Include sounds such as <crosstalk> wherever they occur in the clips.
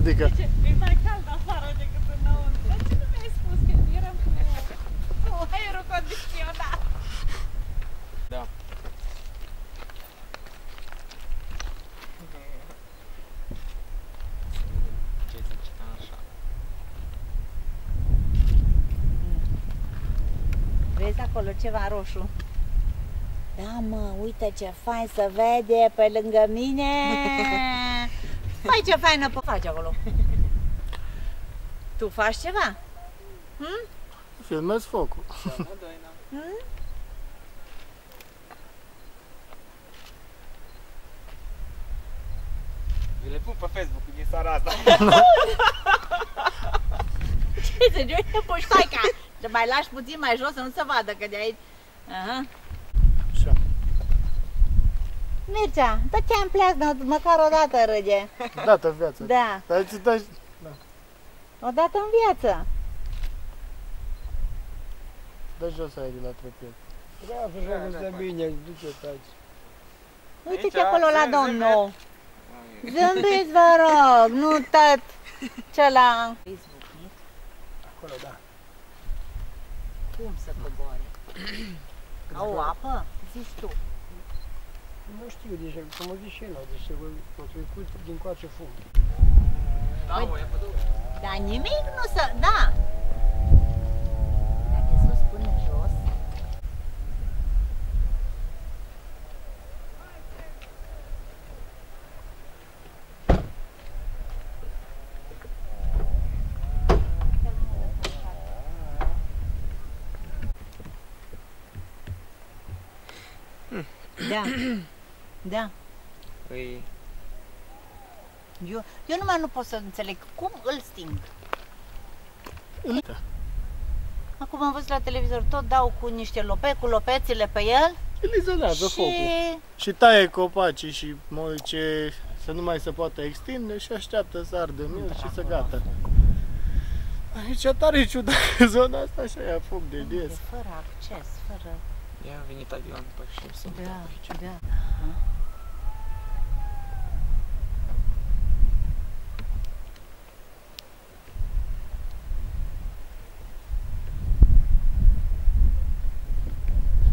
Adică, Zice, e mai cald afară decât înăuntru. Dar ce nu mi-ai spus că eram cu, cu aerul condiționat? Da. Ce zici? Așa. Vezi acolo ceva roșu? Da, mă, uite ce fain să vede pe lângă mine. <laughs> Mai ce faină pe faci acolo. Tu faci ceva? Hm? filmez focul. Doamna Doina. Hm? Vi le pun pe Facebook din seara asta. <laughs> Ce zici? Uite puștoica. Să mai lași puțin mai jos să nu se vadă că de aici... Aha. Așa. Mircea, dă ce am pleacă, măcar o dată râde. Dată în viață. Da, Dar ți dai... o dată în viață. Dă jos aia de la trepet. Da, așa că stă bine, duce-te aici. Uite-te Aici, acolo la zâmbet. domnul. Zâmbiți, vă rog, nu tot ce la... Facebook, nu? Acolo, da. Cum să coboare? Ca o apă? Zici tu. Nu știu, deci, cum a zis și el, deci a trecut din coace fum. Da, o ia pe două. Dar nimic nu să... Da! Dacă e sus până jos... Da, <clears throat> da. Păi, Eu, eu numai nu pot să înțeleg cum îl sting. Uite. Acum am văzut la televizor, tot dau cu niște lope, cu lopețile pe el Îl izolează și... focul. Și taie copacii și mă ce să nu mai se poată extinde și așteaptă să ardă mil și să gata. Aici e tare ciudat <laughs> zona asta așa ia foc de Unde? des. Fără acces, fără... ia a venit avion pe și sunt Da, aici. da.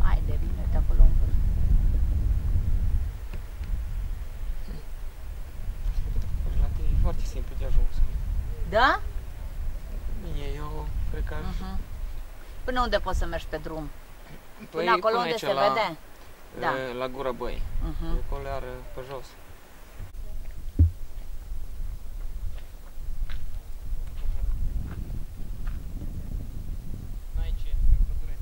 Hai de bine de acolo în vârf. Relativ e foarte simplu de ajuns. Da? Bine, eu cred că aș... Mhm. Până unde poți să mergi pe drum? Păi, Până acolo unde aici se la, vede? Da. e, La gura băi. Mhm. Acolo are pe jos. N-ai ce, e pădure.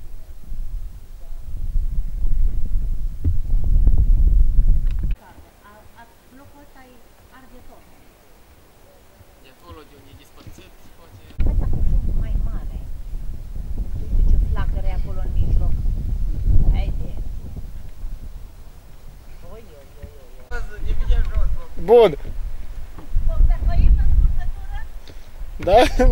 Locul ăsta e arde tot. De acolo de unde e dispărțit, poate... Ăsta cu fum mai mare. Uite ce flacără e acolo în mijloc. Haide. Oi, oi, oi, oi. Evident jos, bă. Bun. Vom da în scurtătură? Da?